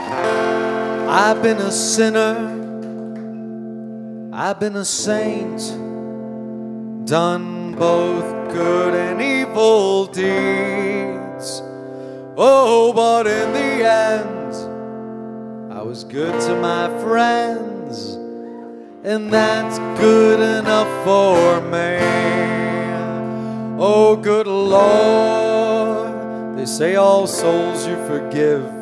I've been a sinner, I've been a saint, done both good and evil deeds. Oh, but in the end, I was good to my friends, and that's good enough for me. Oh, good Lord, they say all souls you forgive.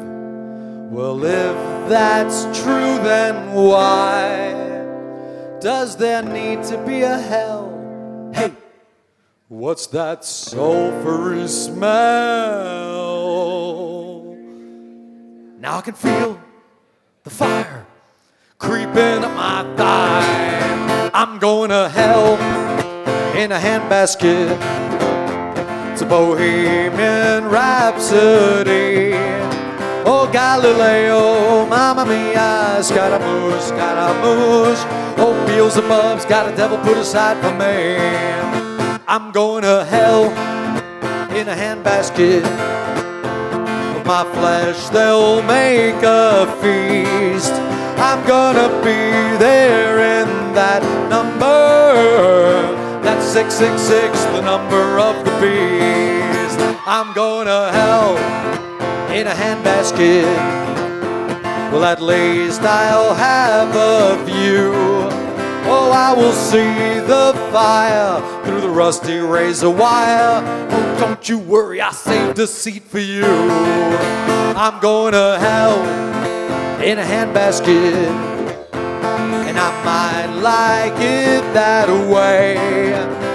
Well, if that's true, then why does there need to be a hell? Hey, what's that sulphurous smell? Now I can feel the fire creeping up my thigh. I'm going to hell in a handbasket. It's a bohemian rhapsody. Oh, Galileo, Mamma Mia, Scaramouche, Scaramouche. Oh, Beelzebub's got a devil put aside for me. I'm going to hell in a handbasket. Of my flesh, they'll make a feast. I'm gonna be there in that number. That's 666, the number of the beast. I'm going to hell in a handbasket. Well, at least I'll have a view. Oh, I will see the fire through the rusty razor wire. Oh, don't you worry, I saved a seat for you. I'm going to hell in a handbasket, and I might like it that way.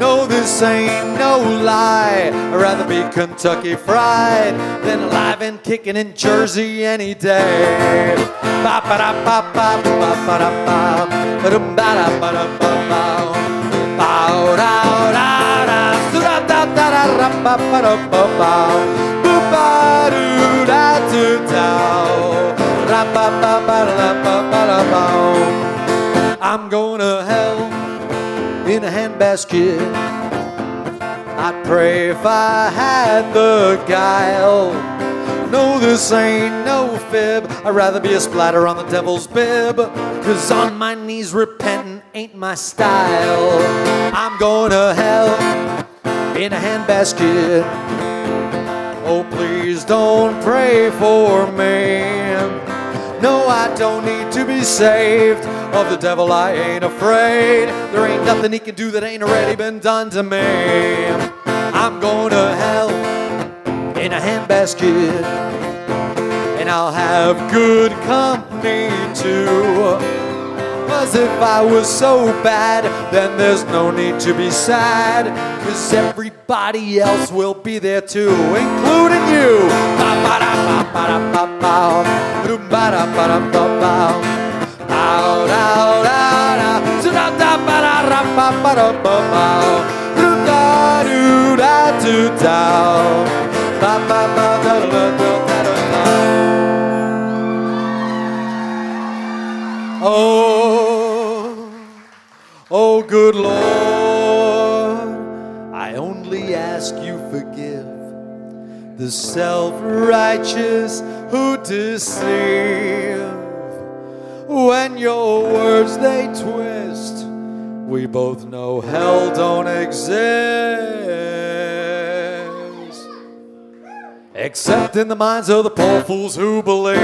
No, this ain't no lie. I'd rather be Kentucky Fried than alive and kicking in Jersey any day. I'm to hell in a handbasket. I'd pray if I had the guile. No, this ain't no fib. I'd rather be a splatter on the devil's bib. Cause on my knees repenting ain't my style. I'm going to hell in a handbasket. Oh, please don't pray for me. No, I don't need to be saved. Of the devil, I ain't afraid. There ain't nothing he can do that ain't already been done to me. I'm going to hell in a handbasket. And I'll have good company too. Cause if I was so bad, then there's no need to be sad. Cause everybody else will be there too, including you. Oh, oh, good Lord, I only ask you forgive the self-righteous who deceive. When your words they twist, we both know hell don't exist. Except in the minds of the poor fools who believe.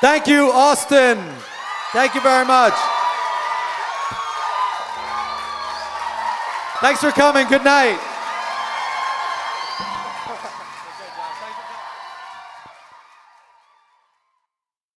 Thank you, Austin. Thank you very much. Thanks for coming. Good night.